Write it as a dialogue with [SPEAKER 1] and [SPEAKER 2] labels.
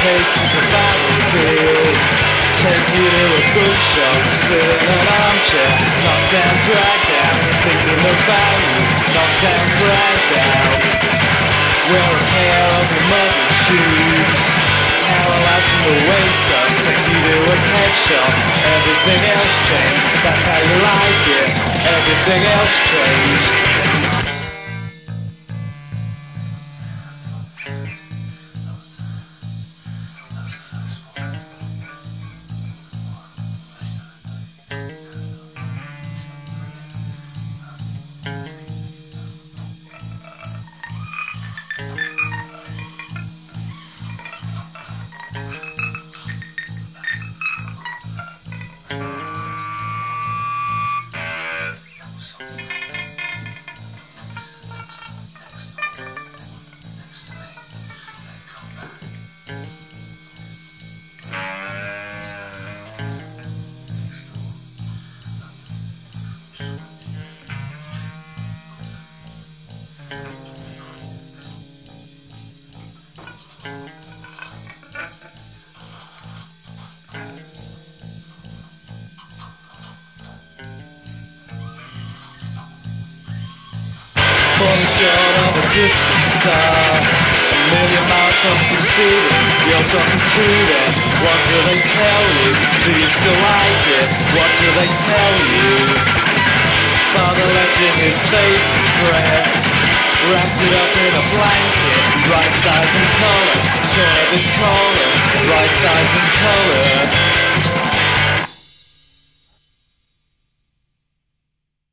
[SPEAKER 1] case is a battlefield. Take you to a bookshop, sit in an armchair, knock down, drag down, things of no value, knock down, drag down. Wear a pair of your mother's shoes. Paralyzed from the waist up, take you to a pet shop. Everything else changed, that's how you like it. Everything else changed. Distant star A million miles from succeeding You're talking to them What do they tell you? Do you still like it? What do they tell you? Father left in his faith dress Wrapped it up in a blanket Right size and color Torn at the collar Right size and color